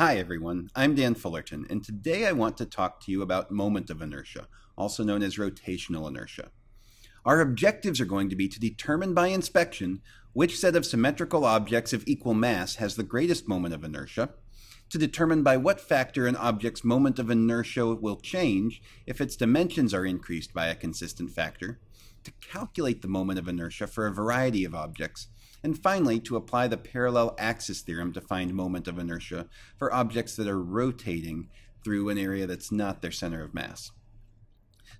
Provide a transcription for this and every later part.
Hi everyone, I'm Dan Fullerton, and today I want to talk to you about moment of inertia, also known as rotational inertia. Our objectives are going to be to determine by inspection which set of symmetrical objects of equal mass has the greatest moment of inertia, to determine by what factor an object's moment of inertia will change if its dimensions are increased by a consistent factor, to calculate the moment of inertia for a variety of objects, and finally to apply the parallel axis theorem to find moment of inertia for objects that are rotating through an area that's not their center of mass.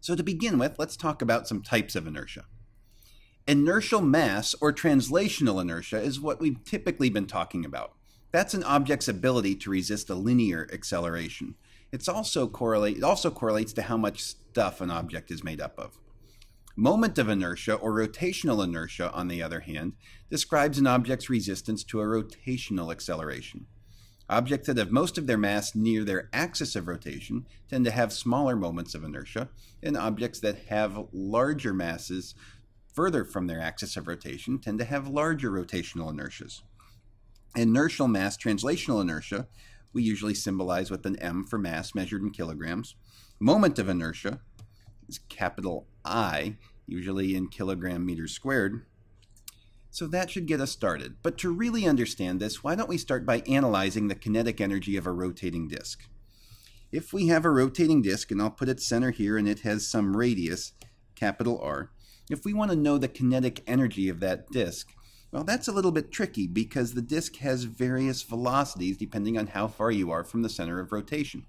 So to begin with, let's talk about some types of inertia. Inertial mass, or translational inertia, is what we've typically been talking about. That's an object's ability to resist a linear acceleration. It's also correlate, it also correlates to how much stuff an object is made up of. Moment of inertia, or rotational inertia, on the other hand, describes an object's resistance to a rotational acceleration. Objects that have most of their mass near their axis of rotation tend to have smaller moments of inertia, and objects that have larger masses further from their axis of rotation tend to have larger rotational inertias. Inertial mass translational inertia, we usually symbolize with an M for mass measured in kilograms. Moment of inertia is capital I, usually in kilogram meters squared. So that should get us started. But to really understand this, why don't we start by analyzing the kinetic energy of a rotating disk? If we have a rotating disk, and I'll put its center here, and it has some radius, capital R, if we want to know the kinetic energy of that disk, well, that's a little bit tricky because the disk has various velocities depending on how far you are from the center of rotation.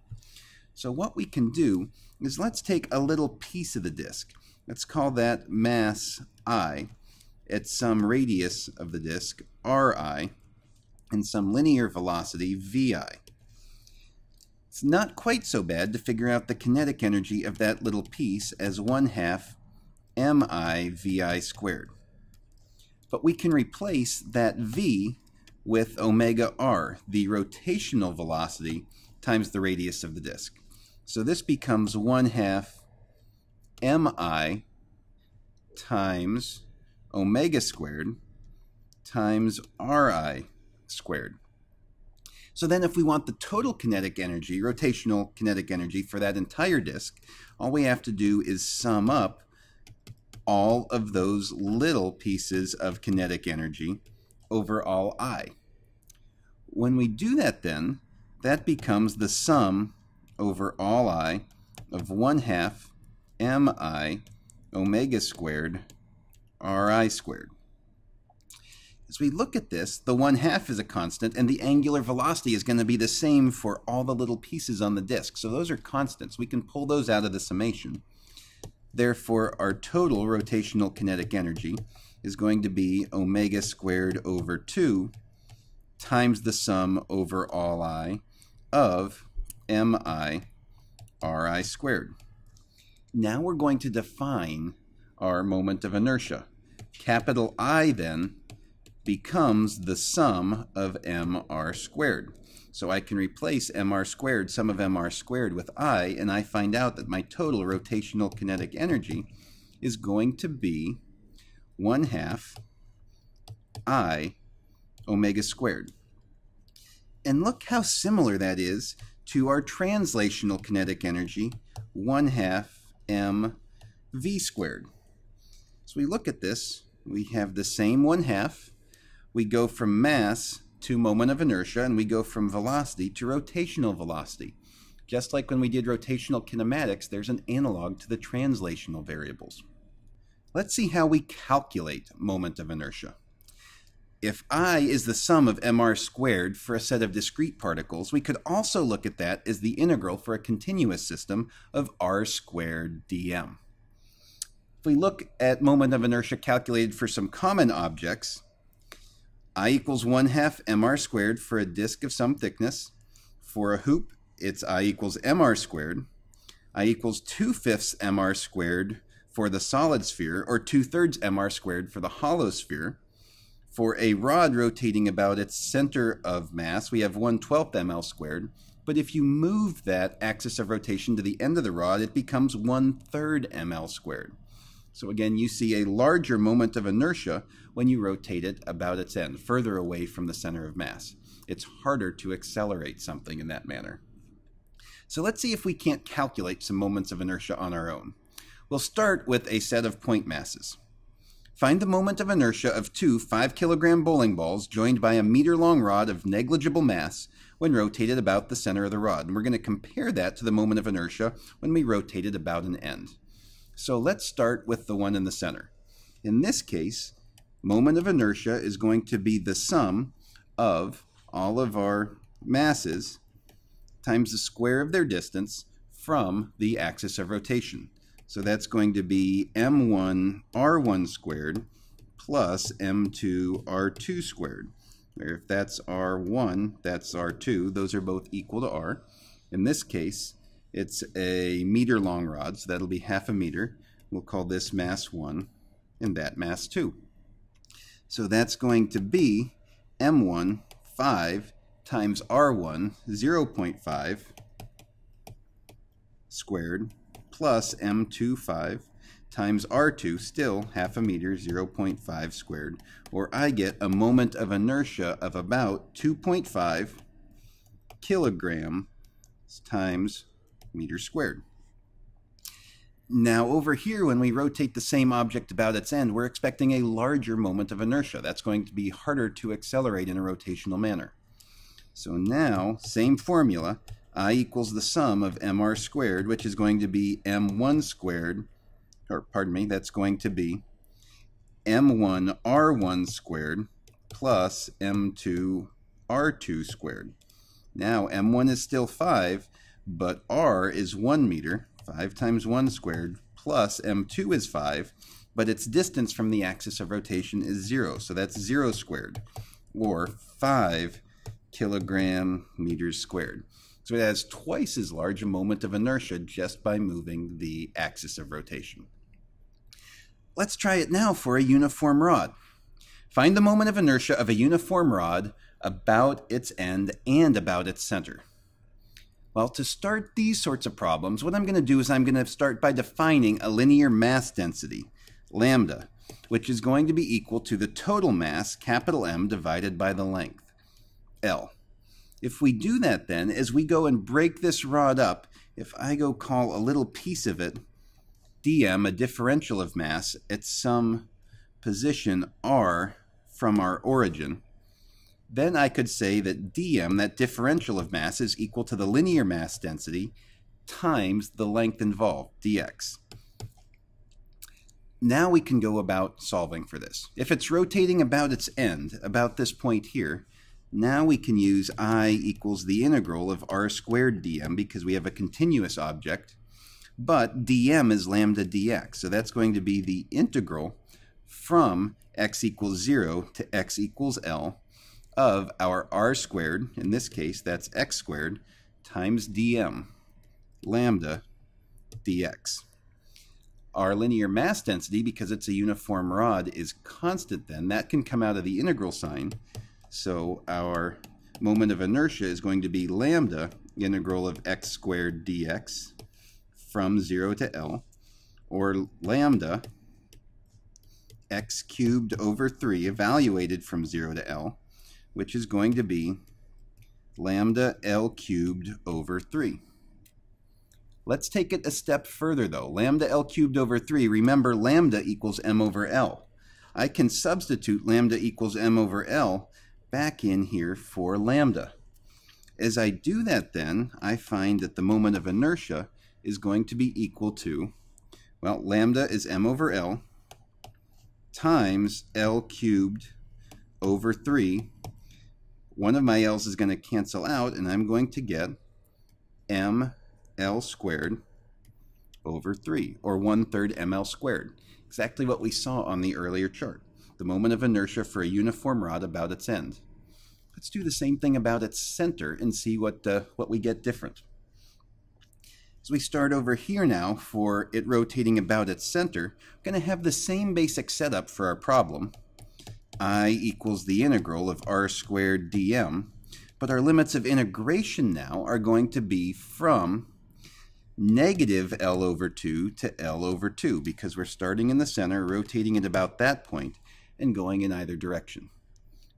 So what we can do is let's take a little piece of the disk. Let's call that mass I at some radius of the disk, Ri, and some linear velocity, Vi. It's not quite so bad to figure out the kinetic energy of that little piece as 1 half mi vi squared. But we can replace that v with omega r, the rotational velocity, times the radius of the disk. So this becomes 1 half mi times omega squared times ri squared. So then if we want the total kinetic energy, rotational kinetic energy for that entire disk, all we have to do is sum up all of those little pieces of kinetic energy over all i. When we do that then, that becomes the sum over all i of 1 half mi omega squared ri squared. As we look at this, the 1 half is a constant, and the angular velocity is going to be the same for all the little pieces on the disk. So those are constants. We can pull those out of the summation. Therefore, our total rotational kinetic energy is going to be omega squared over 2 times the sum over all i of mi ri squared. Now we're going to define our moment of inertia. Capital I then becomes the sum of mr squared. So I can replace mr squared, sum of mr squared, with i, and I find out that my total rotational kinetic energy is going to be 1 half i omega squared. And look how similar that is to our translational kinetic energy, 1 half m v squared. So we look at this, we have the same 1 half. We go from mass to moment of inertia, and we go from velocity to rotational velocity. Just like when we did rotational kinematics, there's an analog to the translational variables. Let's see how we calculate moment of inertia. If I is the sum of mr squared for a set of discrete particles, we could also look at that as the integral for a continuous system of r squared dm. If we look at moment of inertia calculated for some common objects, I equals 1 half mr squared for a disk of some thickness. For a hoop, it's I equals mr squared. I equals 2 fifths mr squared for the solid sphere, or 2 thirds mr squared for the hollow sphere. For a rod rotating about its center of mass, we have 1 12th ml squared. But if you move that axis of rotation to the end of the rod, it becomes 1 third ml squared. So again, you see a larger moment of inertia when you rotate it about its end, further away from the center of mass. it's harder to accelerate something in that manner. So let's see if we can't calculate some moments of inertia on our own. We'll start with a set of point masses. Find the moment of inertia of two 5 kilogram bowling balls joined by a meter long rod of negligible mass when rotated about the center of the rod. And we're going to compare that to the moment of inertia when we rotate it about an end. So let's start with the one in the center. In this case, moment of inertia is going to be the sum of all of our masses times the square of their distance from the axis of rotation. So that's going to be m1 r1 squared plus m2 r2 squared. If that's r1, that's r2. Those are both equal to r. In this case, it's a meter long rod, so that'll be half a meter. We'll call this mass 1 and that mass 2. So that's going to be m1 5 times r1 0.5 squared plus m2 5 times r2 still half a meter 0.5 squared or I get a moment of inertia of about 2.5 kilogram times meter squared. Now over here, when we rotate the same object about its end, we're expecting a larger moment of inertia. That's going to be harder to accelerate in a rotational manner. So now, same formula, I equals the sum of mr squared, which is going to be m1 squared, or pardon me, that's going to be m1 r1 squared plus m2 r2 squared. Now m1 is still 5, but r is 1 meter, 5 times 1 squared, plus m2 is 5, but its distance from the axis of rotation is 0, so that's 0 squared, or 5 kilogram meters squared. So it has twice as large a moment of inertia just by moving the axis of rotation. Let's try it now for a uniform rod. Find the moment of inertia of a uniform rod about its end and about its center. Well, to start these sorts of problems, what I'm going to do is I'm going to start by defining a linear mass density, lambda, which is going to be equal to the total mass, capital M, divided by the length. L. If we do that then, as we go and break this rod up, if I go call a little piece of it dm, a differential of mass, at some position r from our origin, then I could say that dm, that differential of mass, is equal to the linear mass density times the length involved, dx. Now we can go about solving for this. If it's rotating about its end, about this point here, now we can use i equals the integral of r squared dm because we have a continuous object, but dm is lambda dx. So that's going to be the integral from x equals 0 to x equals L of our r squared, in this case that's x squared, times dm, lambda dx. Our linear mass density, because it's a uniform rod, is constant then. That can come out of the integral sign. So our moment of inertia is going to be lambda integral of x squared dx from 0 to L, or lambda x cubed over 3 evaluated from 0 to L, which is going to be lambda L cubed over 3. Let's take it a step further though. Lambda L cubed over 3, remember lambda equals m over L. I can substitute lambda equals m over L back in here for lambda. As I do that then, I find that the moment of inertia is going to be equal to, well, lambda is m over L times L cubed over 3. One of my L's is going to cancel out, and I'm going to get m L squared over 3, or 1 third ml squared. Exactly what we saw on the earlier chart the moment of inertia for a uniform rod about its end. Let's do the same thing about its center and see what, uh, what we get different. As we start over here now for it rotating about its center, we're going to have the same basic setup for our problem. i equals the integral of r squared dm, but our limits of integration now are going to be from negative L over 2 to L over 2 because we're starting in the center, rotating at about that point, and going in either direction.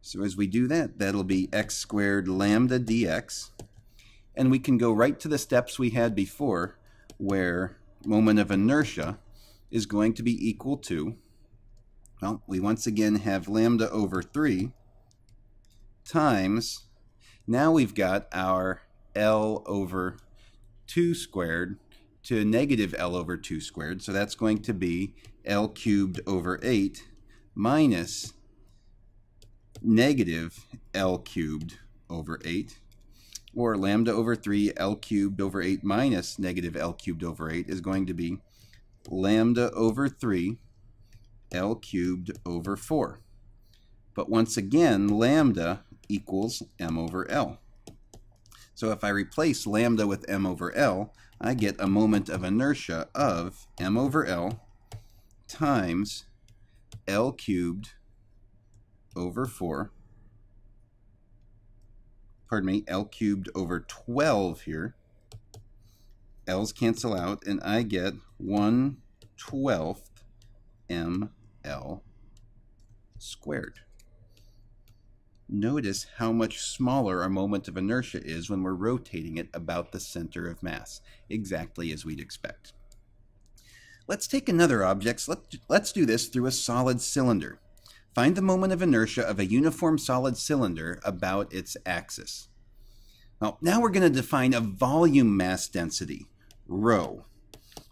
So as we do that, that'll be x squared lambda dx. And we can go right to the steps we had before where moment of inertia is going to be equal to, well, we once again have lambda over 3 times, now we've got our L over 2 squared to negative L over 2 squared. So that's going to be L cubed over 8 minus negative L cubed over 8 or lambda over 3 L cubed over 8 minus negative L cubed over 8 is going to be lambda over 3 L cubed over 4. But once again, lambda equals m over L. So if I replace lambda with m over L, I get a moment of inertia of m over L times L cubed over 4 pardon me, L cubed over 12 here. L's cancel out, and I get 1 12th ml squared. Notice how much smaller our moment of inertia is when we're rotating it about the center of mass, exactly as we'd expect. Let's take another object. Let's do this through a solid cylinder. Find the moment of inertia of a uniform solid cylinder about its axis. Well, now we're going to define a volume mass density, rho,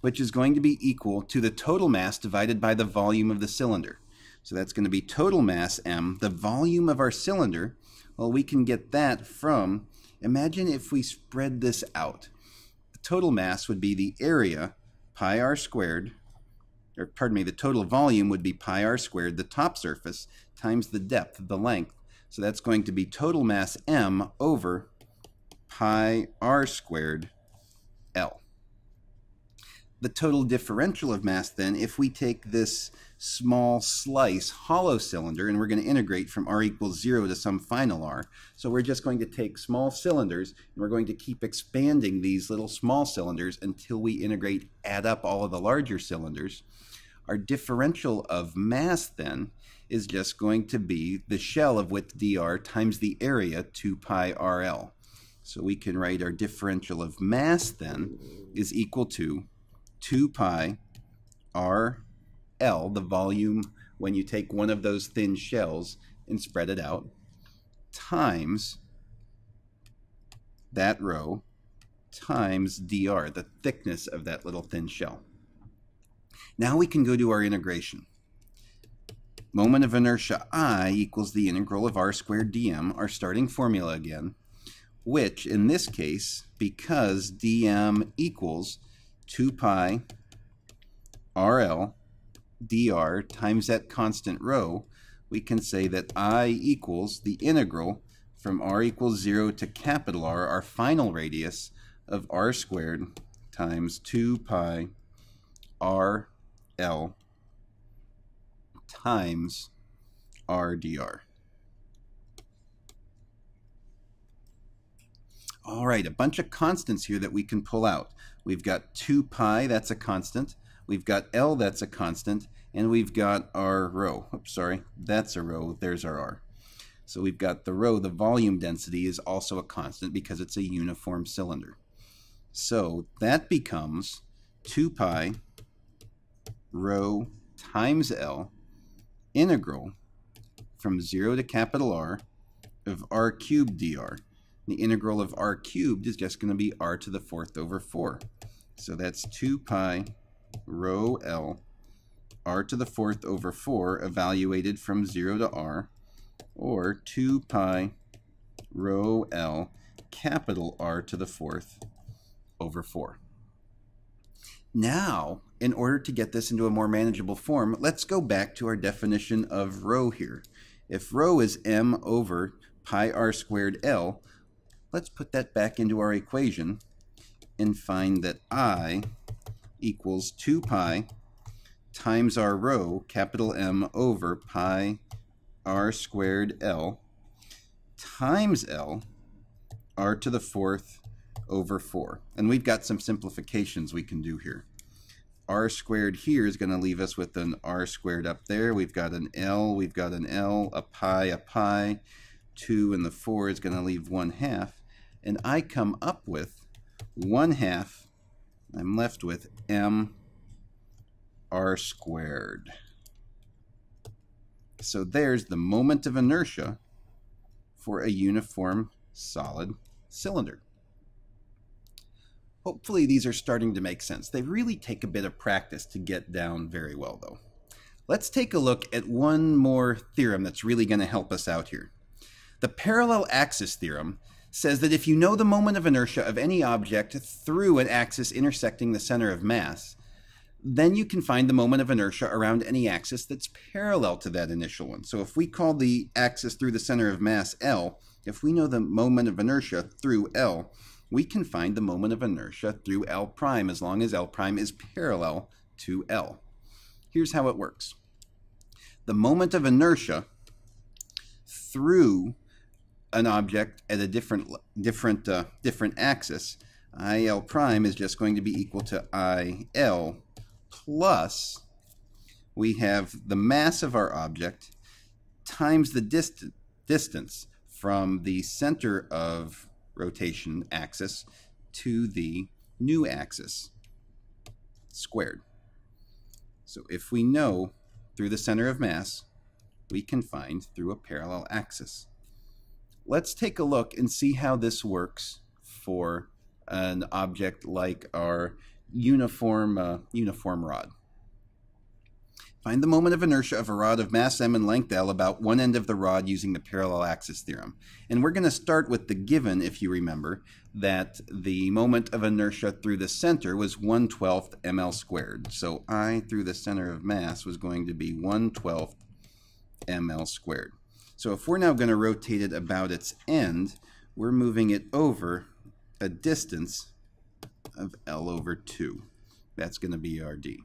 which is going to be equal to the total mass divided by the volume of the cylinder. So that's going to be total mass m, the volume of our cylinder. Well, we can get that from, imagine if we spread this out. The total mass would be the area, pi r squared, or pardon me, the total volume would be pi r squared, the top surface, times the depth, the length. So that's going to be total mass m over pi r squared. The total differential of mass then, if we take this small slice hollow cylinder and we're going to integrate from r equals 0 to some final r. So we're just going to take small cylinders and we're going to keep expanding these little small cylinders until we integrate, add up all of the larger cylinders. Our differential of mass then is just going to be the shell of width dr times the area 2 pi rl. So we can write our differential of mass then is equal to 2 pi r L, the volume when you take one of those thin shells and spread it out, times that rho times dr, the thickness of that little thin shell. Now we can go to our integration. Moment of inertia I equals the integral of r squared dm, our starting formula again, which in this case, because dm equals 2 pi rl dr times that constant rho, we can say that I equals the integral from r equals 0 to capital R, our final radius, of r squared times 2 pi r L times r dr. All right, a bunch of constants here that we can pull out. We've got 2 pi, that's a constant. We've got L, that's a constant. And we've got our rho. Oops, sorry, that's a rho. There's our R. So we've got the rho, the volume density is also a constant because it's a uniform cylinder. So that becomes 2 pi rho times L integral from 0 to capital R of r cubed dr. The integral of r cubed is just going to be r to the fourth over 4. So that's 2 pi rho L r to the fourth over 4 evaluated from 0 to r, or 2 pi rho L capital R to the fourth over 4. Now, in order to get this into a more manageable form, let's go back to our definition of rho here. If rho is m over pi r squared L, Let's put that back into our equation and find that I equals 2 pi times our rho, capital M, over pi r squared L times L, r to the fourth over 4. And we've got some simplifications we can do here. r squared here is going to leave us with an r squared up there. We've got an L, we've got an L, a pi, a pi. 2 and the 4 is going to leave 1 half. And I come up with 1 half, I'm left with m r squared. So there's the moment of inertia for a uniform solid cylinder. Hopefully these are starting to make sense. They really take a bit of practice to get down very well though. Let's take a look at one more theorem that's really going to help us out here. The parallel axis theorem says that if you know the moment of inertia of any object through an axis intersecting the center of mass, then you can find the moment of inertia around any axis that's parallel to that initial one. So if we call the axis through the center of mass L, if we know the moment of inertia through L, we can find the moment of inertia through L prime as long as L prime is parallel to L. Here's how it works. The moment of inertia through an object at a different different uh, different axis, IL prime is just going to be equal to IL plus we have the mass of our object times the dist distance from the center of rotation axis to the new axis squared. So if we know through the center of mass, we can find through a parallel axis. Let's take a look and see how this works for an object like our uniform, uh, uniform rod. Find the moment of inertia of a rod of mass m and length l about one end of the rod using the parallel axis theorem. And we're going to start with the given, if you remember, that the moment of inertia through the center was 1 12th ml squared. So I through the center of mass was going to be 1 12th ml squared. So if we're now going to rotate it about its end, we're moving it over a distance of L over 2. That's going to be our d.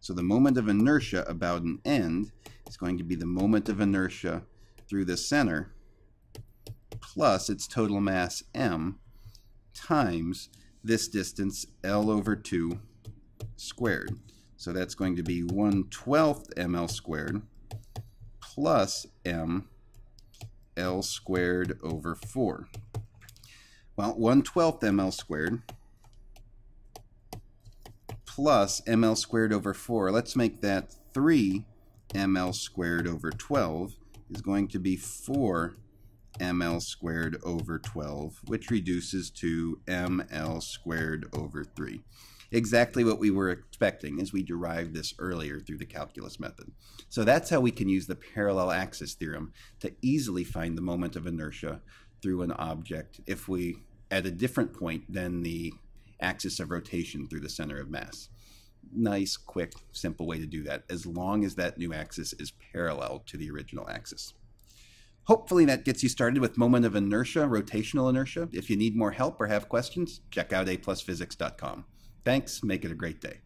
So the moment of inertia about an end is going to be the moment of inertia through the center plus its total mass m times this distance L over 2 squared. So that's going to be 1 12th ml squared plus m L squared over 4. Well, 1 12th ml squared plus ml squared over 4. Let's make that 3 ml squared over 12 is going to be 4 ml squared over 12, which reduces to ml squared over 3. Exactly what we were expecting as we derived this earlier through the calculus method. So that's how we can use the parallel axis theorem to easily find the moment of inertia through an object if we at a different point than the axis of rotation through the center of mass. Nice, quick, simple way to do that, as long as that new axis is parallel to the original axis. Hopefully that gets you started with moment of inertia, rotational inertia. If you need more help or have questions, check out aplusphysics.com. Thanks, make it a great day.